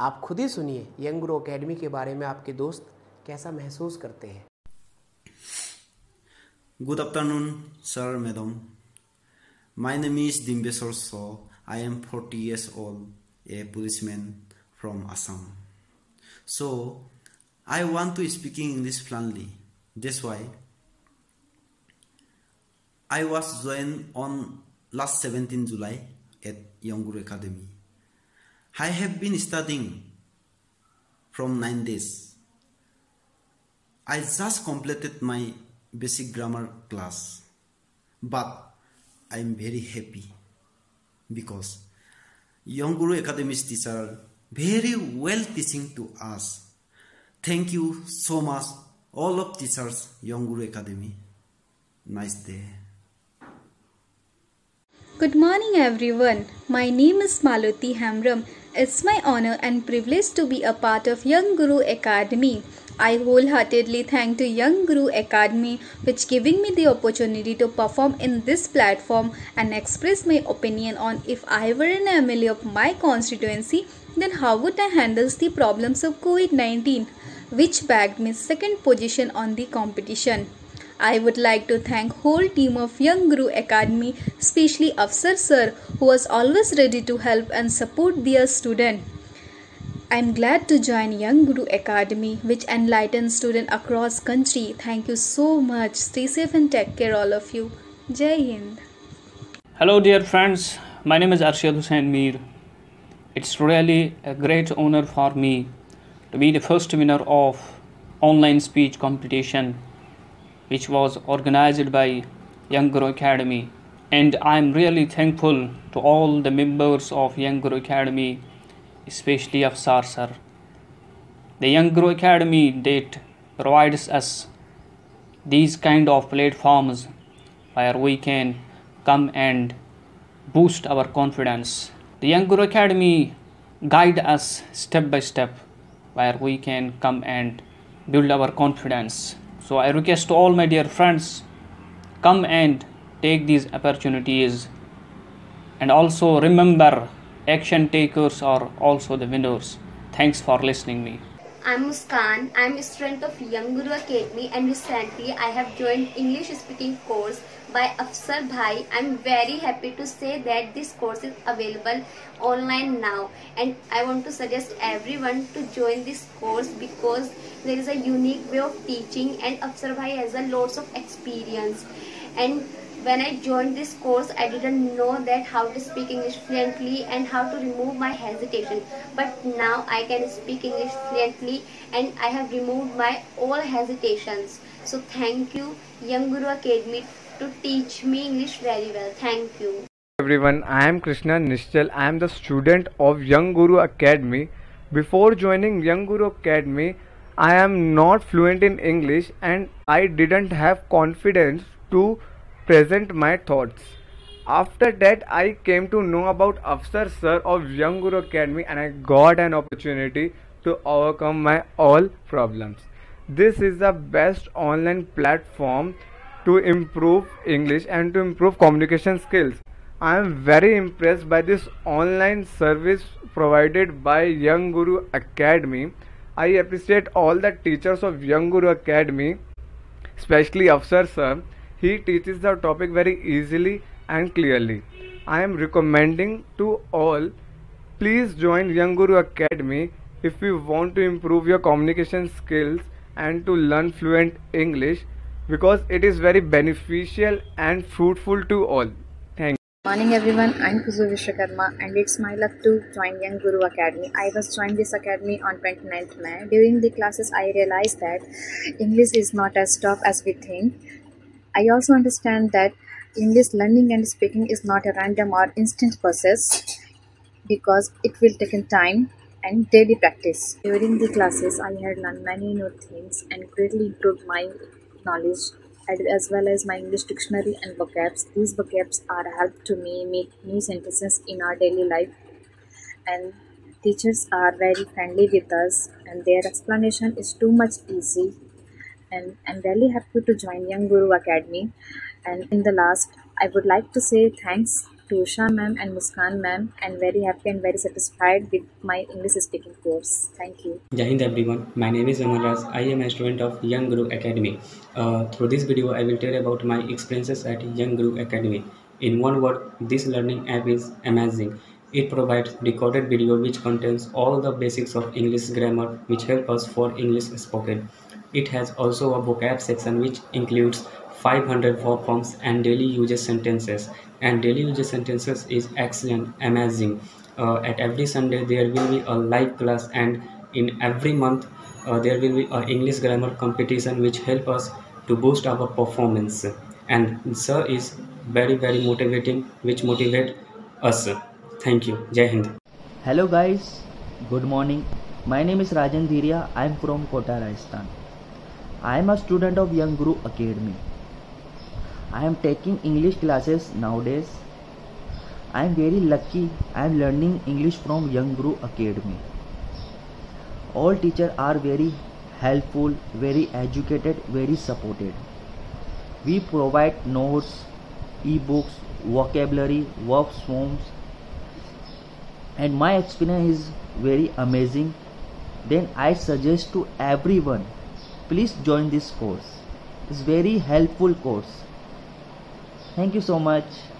आप खुद ही सुनिए यंग ग्रो अकेडमी के बारे में आपके दोस्त कैसा महसूस करते हैं। Good afternoon sir madam my name is Dimbeshwar so I am forty years old a policeman from Assam so I want to speaking English fluently this why I was join on last seventeen July at young grow academy I have been studying from 9 days. I just completed my basic grammar class, but I am very happy because Young Guru Academy's teacher very well teaching to us. Thank you so much, all of teachers, Young Guru Academy. Nice day. Good morning, everyone. My name is Maloti Hamram. It's my honor and privilege to be a part of Young Guru Academy. I wholeheartedly thank to Young Guru Academy which giving me the opportunity to perform in this platform and express my opinion on if I were an MLA of my constituency then how would I handle the problems of COVID-19 which bagged me second position on the competition. I would like to thank whole team of Young Guru Academy, especially Afsar sir who was always ready to help and support their student. I am glad to join Young Guru Academy which enlightens students across country. Thank you so much. Stay safe and take care all of you. Jai Hind. Hello, dear friends. My name is Arshid Hussain Mir. It's really a great honor for me to be the first winner of online speech competition which was organized by Young Guru Academy and I'm really thankful to all the members of Young Guru Academy especially Afsar sir. The Young Guru Academy that provides us these kind of platforms where we can come and boost our confidence. The Young Guru Academy guide us step by step where we can come and build our confidence. So I request to all my dear friends come and take these opportunities and also remember action takers are also the winners. Thanks for listening me. I'm Muskan. I'm a student of Young Guru Academy and recently I have joined English speaking course by Afsar Bhai. I'm very happy to say that this course is available online now and I want to suggest everyone to join this course because there is a unique way of teaching and Afsar Bhai has a lots of experience and when I joined this course, I didn't know that how to speak English fluently and how to remove my hesitation. But now I can speak English fluently and I have removed my all hesitations. So thank you Young Guru Academy to teach me English very well. Thank you. everyone i am krishna nishchal i am the student of young guru academy before joining young guru academy i am not fluent in english and i didn't have confidence to present my thoughts after that i came to know about afsar sir of young guru academy and i got an opportunity to overcome my all problems this is the best online platform to improve english and to improve communication skills I am very impressed by this online service provided by Young Guru Academy. I appreciate all the teachers of Young Guru Academy, especially Afsar sir. He teaches the topic very easily and clearly. I am recommending to all please join Young Guru Academy if you want to improve your communication skills and to learn fluent English because it is very beneficial and fruitful to all. Thank you. Morning everyone, I'm Khushboo Vishwakarma and it's my luck to join Young Guru Academy. I was joined this academy on 29th May. During the classes I realized that English is not as tough as we think. I also understand that English learning and speaking is not a random or instant process because it will take time and daily practice. During the classes I had learned many new things and greatly improved my knowledge as well as my English dictionary and vocabs. These vocabs are a help to me make new sentences in our daily life. And teachers are very friendly with us, and their explanation is too much easy. And I'm really happy to join Young Guru Academy. And in the last, I would like to say thanks to Usha ma'am and Muskan ma'am and very happy and very satisfied with my English speaking course. Thank you. Jai everyone, my name is Aman Raj. I am a student of Young Guru Academy. Uh, through this video, I will tell about my experiences at Young Guru Academy. In one word, this learning app is amazing. It provides recorded video which contains all the basics of English grammar which help us for English spoken. It has also a vocab section which includes 500 verb forms and daily uses sentences. And daily uses sentences is excellent amazing. Uh, at every sunday there will be a live class and in every month uh, there will be a english grammar competition which help us to boost our performance. And sir is very very motivating which motivate us. Thank you. Jai hind. Hello guys. Good morning. My name is rajan dhiria i am from kota rajasthan i am a student of young guru academy I am taking English classes nowadays. I am very lucky I am learning English from Young Guru Academy. All teachers are very helpful, very educated, very supported. We provide notes, e-books, vocabulary, work forms and my experience is very amazing. Then I suggest to everyone please join this course. It's very helpful course. Thank you so much.